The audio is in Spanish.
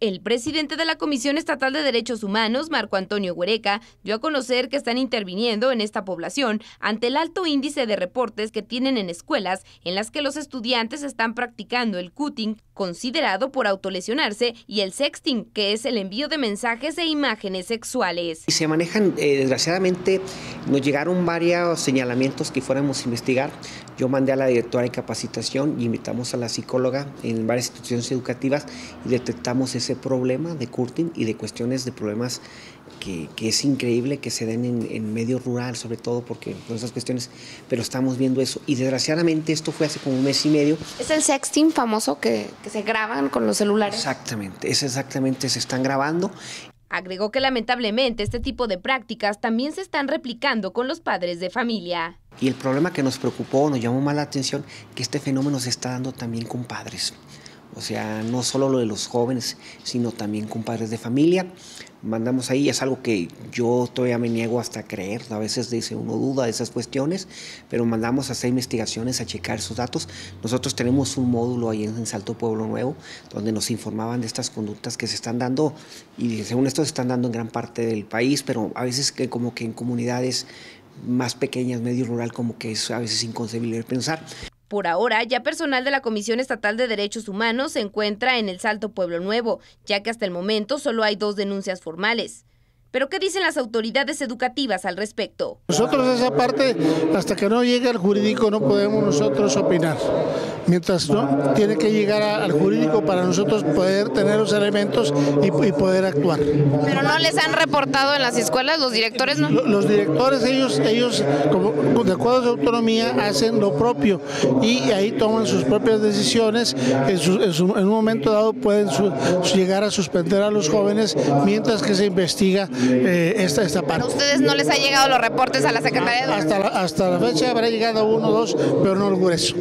El presidente de la Comisión Estatal de Derechos Humanos, Marco Antonio Huereca, dio a conocer que están interviniendo en esta población ante el alto índice de reportes que tienen en escuelas en las que los estudiantes están practicando el cutting, considerado por autolesionarse, y el sexting, que es el envío de mensajes e imágenes sexuales. Se manejan, eh, desgraciadamente, nos llegaron varios señalamientos que fuéramos a investigar. Yo mandé a la directora de capacitación y invitamos a la psicóloga en varias instituciones educativas y detectamos ese problema de curting y de cuestiones de problemas que, es increíble que se den en, medio rural, sobre todo porque por esas cuestiones, pero estamos viendo eso. Y desgraciadamente esto fue hace como un mes y medio. ¿Es el sexting famoso que, que se graban con los celulares? Exactamente, es exactamente, se están grabando. Agregó que lamentablemente este tipo de prácticas también se están replicando con los padres de familia. Y el problema que nos preocupó, nos llamó más la atención, que este fenómeno se está dando también con padres. O sea, no solo lo de los jóvenes, sino también con padres de familia. Mandamos ahí, es algo que yo todavía me niego hasta creer, a veces dice uno duda de esas cuestiones, pero mandamos a hacer investigaciones, a checar esos datos. Nosotros tenemos un módulo ahí en Salto Pueblo Nuevo, donde nos informaban de estas conductas que se están dando, y según esto se están dando en gran parte del país, pero a veces que como que en comunidades más pequeñas, medio rural, como que es a veces inconcebible pensar. Por ahora, ya personal de la Comisión Estatal de Derechos Humanos se encuentra en el Salto Pueblo Nuevo, ya que hasta el momento solo hay dos denuncias formales. Pero ¿qué dicen las autoridades educativas al respecto? Nosotros esa parte, hasta que no llegue al jurídico, no podemos nosotros opinar mientras no tiene que llegar al jurídico para nosotros poder tener los elementos y, poder actuar. Pero no les han reportado en las escuelas los directores, ¿no? Los, directores ellos ellos como de acuerdo a su autonomía hacen lo propio y ahí toman sus propias decisiones. En, un momento dado pueden llegar a suspender a los jóvenes mientras que se investiga eh, esta esta parte. ¿A ustedes no les ha llegado los reportes a la Secretaría de hasta hasta la fecha habrá llegado uno o dos, pero no el grueso.